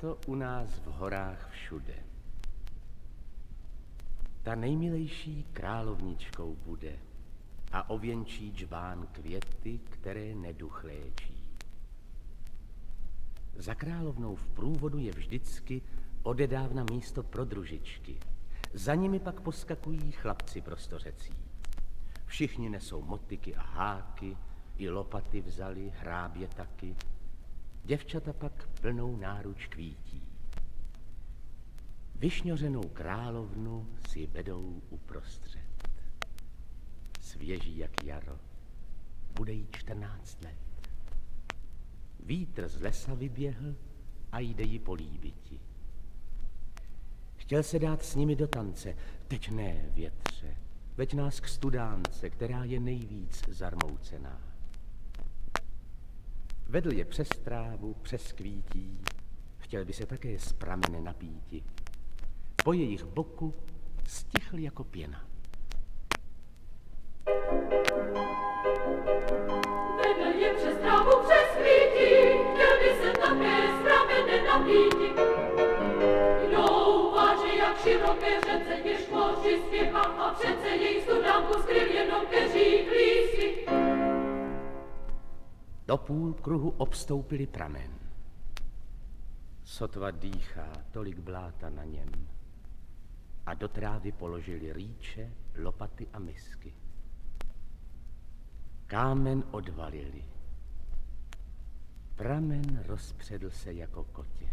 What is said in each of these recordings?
to u nás v horách všude. Ta nejmilejší královničkou bude a ověnčí džbán květy, které neduch léčí. Za královnou v průvodu je vždycky odedávna místo pro družičky. Za nimi pak poskakují chlapci prostořecí. Všichni nesou motiky a háky, i lopaty vzali, hrábě taky, Děvčata pak plnou náruč kvítí. Vyšňořenou královnu si vedou uprostřed. Svěží jak jaro, bude jí čtrnáct let. Vítr z lesa vyběhl a jde ji políbiti. Chtěl se dát s nimi do tance, teď ne, větře, veď nás k studánce, která je nejvíc zarmoucená. Vedl je přes trávu, přes kvítí, chtěl by se také z pramene napíti. Po jejich boku stichl jako pěna. Vedl je přes trávu, přes kvítí, chtěl by se také z pramene napíti. Jdou váže jak široké řece, těžko spěcha a přece jejich studánku skryl jenom keří klísky. Do půl kruhu obstoupili pramen. Sotva dýchá, tolik bláta na něm. A do trávy položili rýče, lopaty a misky. Kámen odvalili. Pramen rozpředl se jako kotě.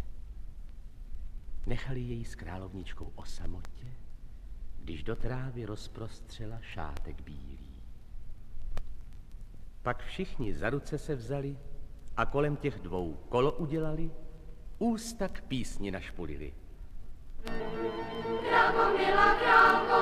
Nechali jej s královničkou o samotě, když do trávy rozprostřela šátek bílý. Pak všichni za ruce se vzali a kolem těch dvou kolo udělali, ústa k písni našpulili. Králko, milá králko,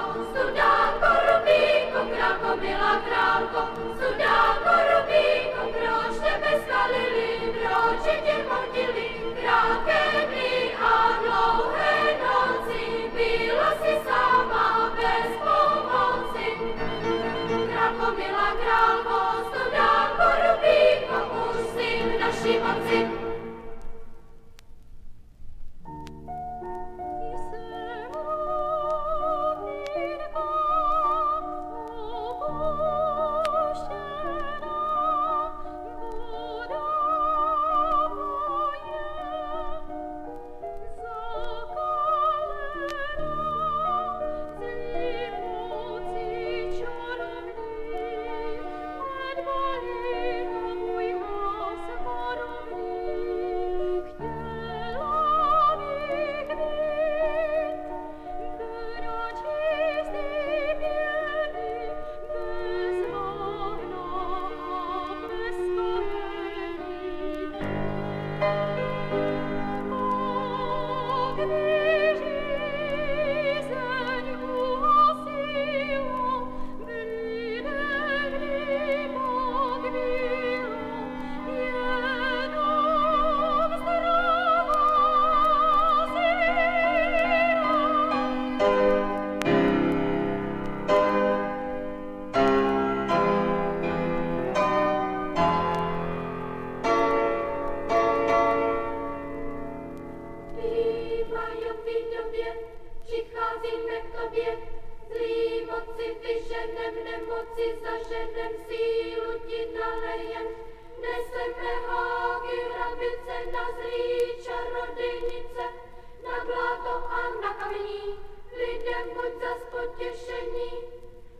potěšení.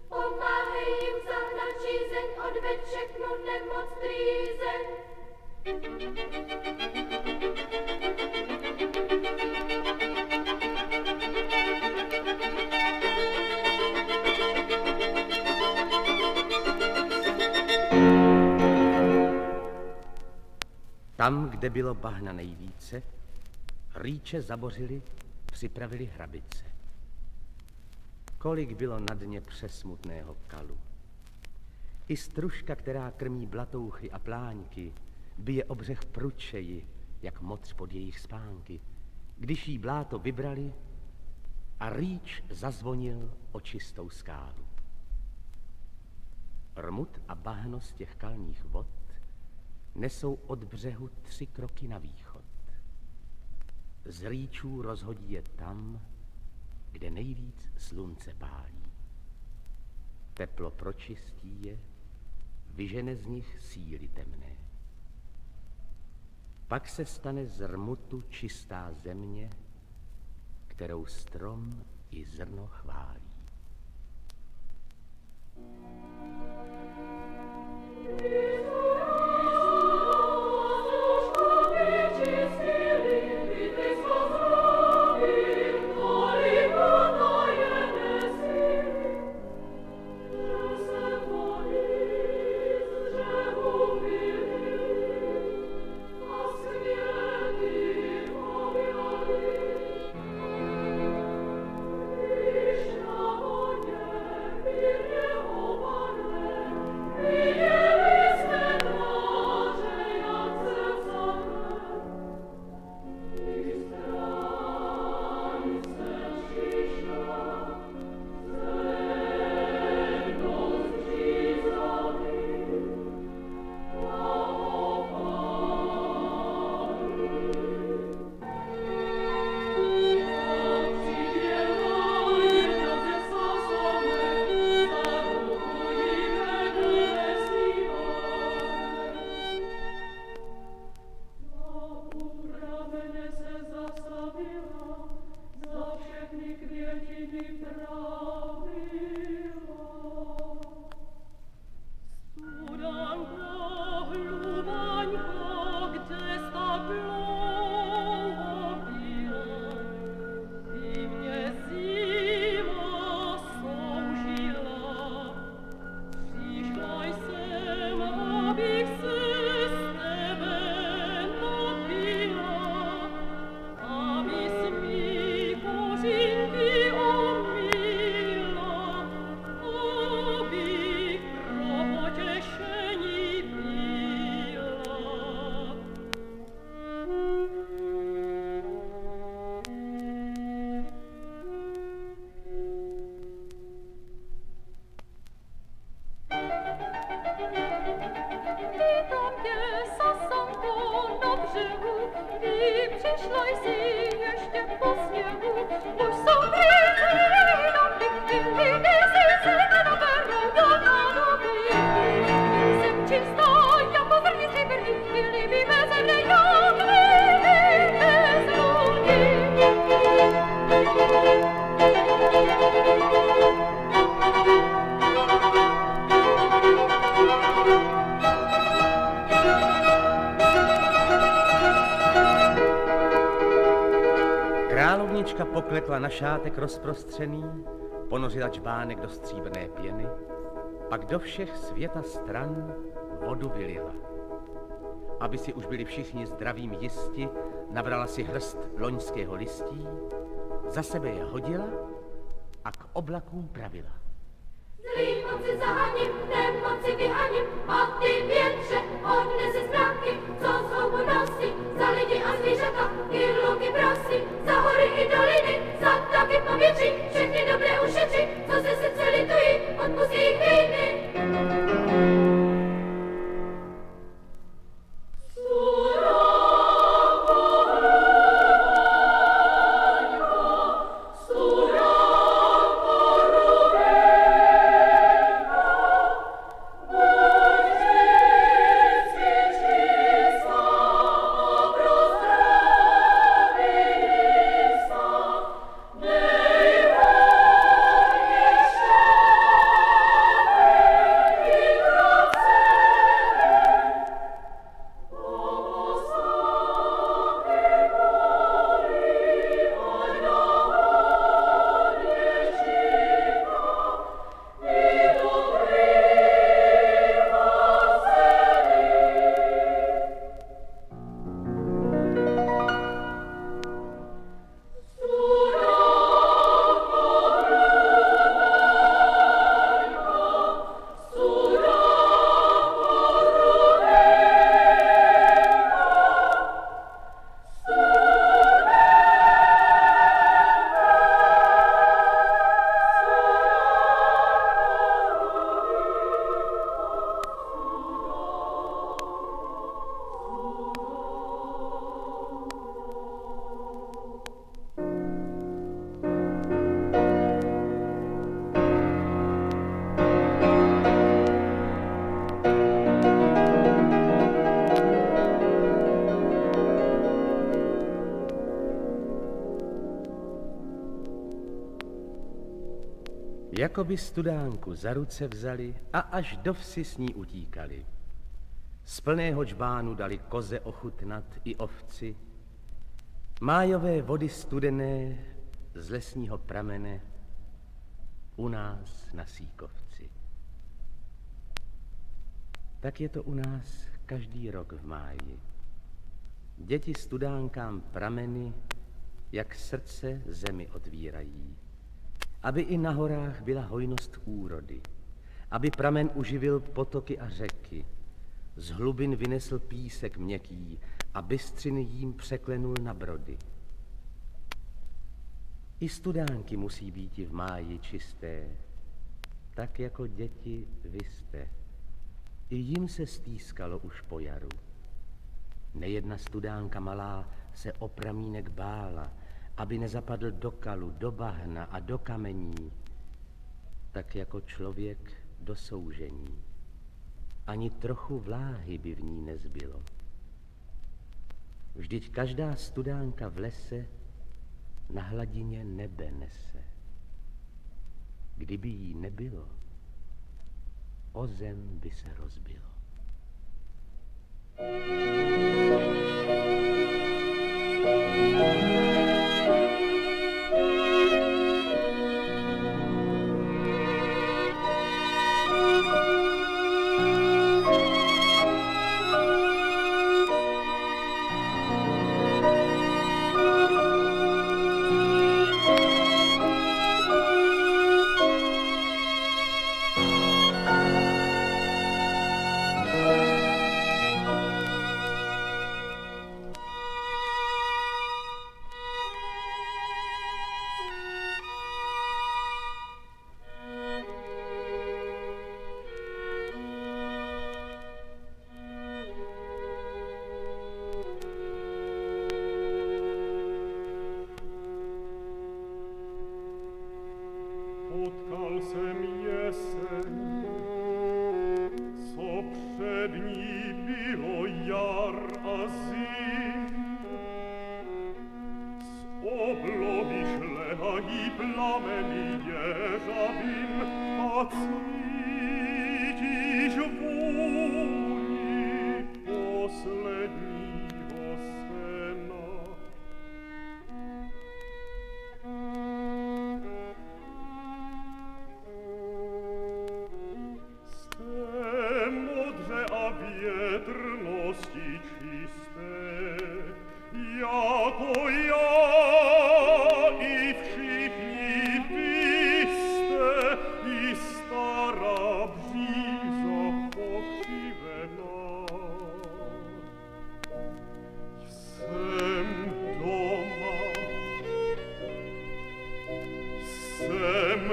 Pomáhej jim zahnat žízeň, odveď všechnu nemoc trýzeň. Tam, kde bylo bahna nejvíce, rýče zabořili, připravili hrabice. Kolik bylo na dně přesmutného kalu. I stružka, která krmí blatouchy a pláňky, bije obřeh pručeji, jak moc pod jejich spánky. Když jí bláto vybrali a rýč zazvonil o čistou skálu. Rmut a bahno z těch kalních vod nesou od břehu tři kroky na východ. Z rýčů rozhodí je tam, kde nejvíc slunce pálí. Teplo pročistí je, vyžene z nich síly temné. Pak se stane z rmutu čistá země, kterou strom i zrno chválí. Pokletla na šátek rozprostřený, ponořila čbánek do stříbrné pěny, pak do všech světa stran vodu vylila. Aby si už byli všichni zdravým jisti, nabrala si hrst loňského listí, za sebe je hodila a k oblakům pravila. Zlý moci zahaním, nemoci vyhaním, a ty větře odnese Jako by studánku za ruce vzali a až do vsi s ní utíkali. Z plného čbánu dali koze ochutnat i ovci. Májové vody studené z lesního pramene u nás na Síkovci. Tak je to u nás každý rok v máji. Děti studánkám prameny, jak srdce zemi otvírají, aby i na horách byla hojnost úrody, aby pramen uživil potoky a řeky, z hlubin vynesl písek měkký a bystřiny jím překlenul na brody. I studánky musí být v máji čisté, tak jako děti vy jste. I jim se stýskalo už po jaru. Nejedna studánka malá se o pramínek bála, aby nezapadl do kalu, do bahna a do kamení, tak jako člověk do soužení. Ani trochu vláhy by v ní nezbylo. Vždyť každá studánka v lese na hladině nebe nese. Kdyby jí nebylo, o zem by se rozbilo. Thank you.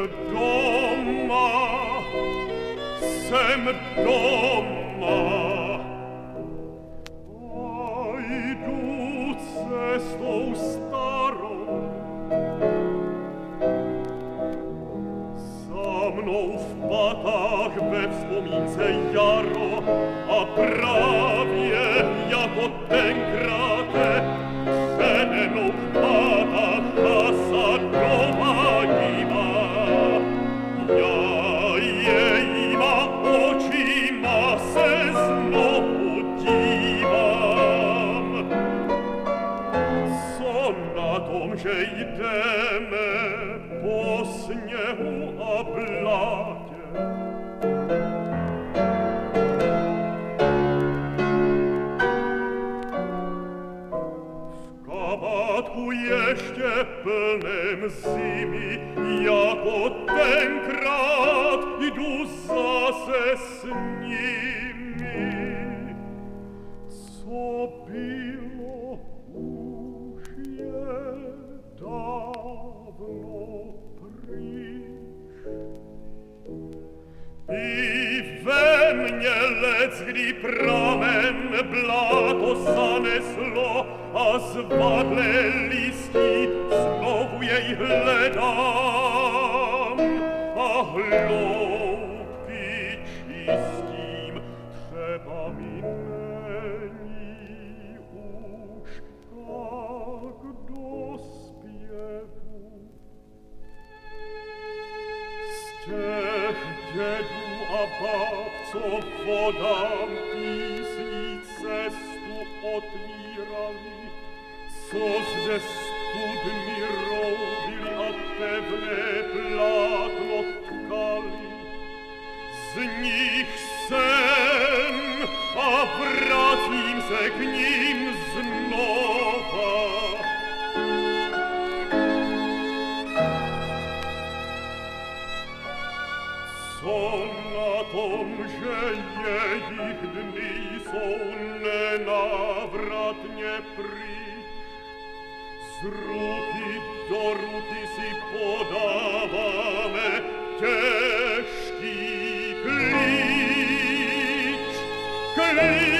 domma sem domma. geme posnje u gni pramen blato same slo, a svadle liski znowu jej ledam. Ach, lo, hodam pis icestu ot virali, sos destud miro viri apevne platno tkali, z sem, a wracim se k nim znowa. jeich dni są nenawratnie prit. Z ruki do ruki si podawamy ciężki klicz, klicz.